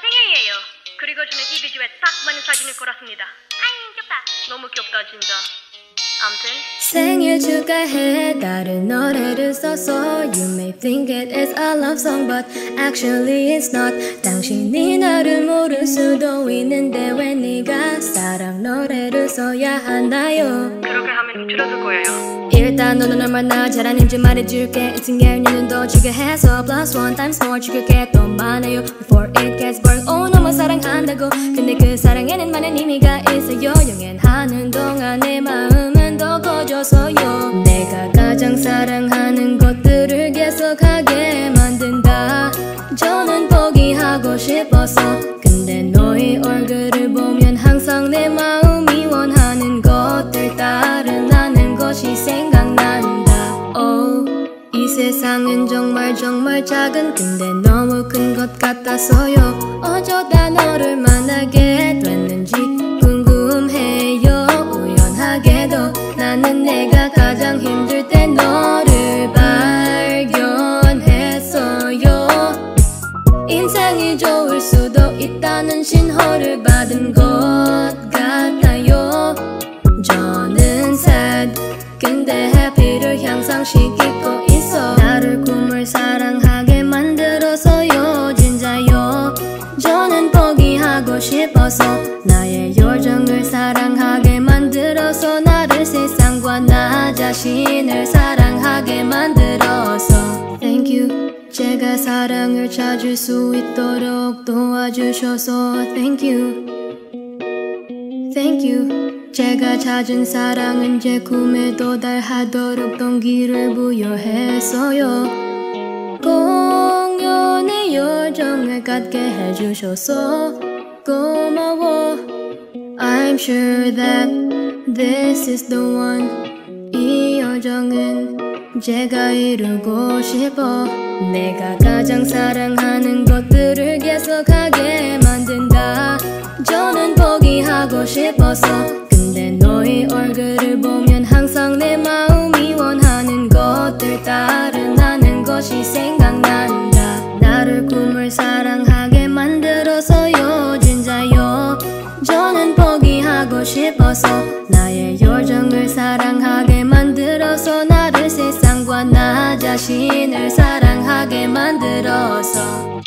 생일이에요. 그리고 저는 이 비주에 딱 맞는 사진을 골랐습니다. 아이, 귀엽다. 너무 귀엽다, 진짜. 암튼 생일 축하해. 다른 노래를 써서 You may think it is a love song But actually it's not. 당신이 나를 모를 수도 있는데 왜 네가 사랑 노래를 써야 하나요? 그렇게 하면 줄어들 거예요. 일단 너는 얼마나 잘하는지 말해줄게. 이승열 너는 더 중요해서 Plus one times more 죽일 게더 많아요. Before it gets boring. Oh 너무 사랑한다고 사랑하는 것들을 계속하게 만든다. 저는 포기하고 싶어서. 근데 너의 얼굴을 보면 항상 내 마음이 원하는 것들 따르나는 것이 생각난다. Oh, 이 세상은 정말 정말 작은 근데 너무 큰 것 같아서요. 어쩌다 너를 만나게 신호를 받은 것 같아요. 저는 sad 근데 happy를 향상시키고 있어. 나를 꿈을 사랑하게 만들어서요. 진짜요. 저는 포기하고 싶어서 나의 열정을 사랑하게 만들어서 나를 세상과 나 자신을 사랑 사랑을 찾을 수 있도록 도와주셔서 Thank you. Thank you. 제가 찾은 사랑은 제 꿈에 도달하도록 동기를 부여했어요. 공연의 열정을 갖게 해주셔서 고마워. I'm sure that this is the one. 이 여정은 제가 이루고 싶어. 내가 가장 사랑하는 것들을 계속하게 만든다. 저는 포기하고 싶어서. 근데 너의 얼굴을 보면 항상 내 마음이 원하는 것들 따르나는 것이 생각난다. 나를 꿈을 사랑하게 만들어서요 진짜요. 저는 포기하고 싶어서 나의 열정을 사랑하게 자신을 사랑하게 만들어서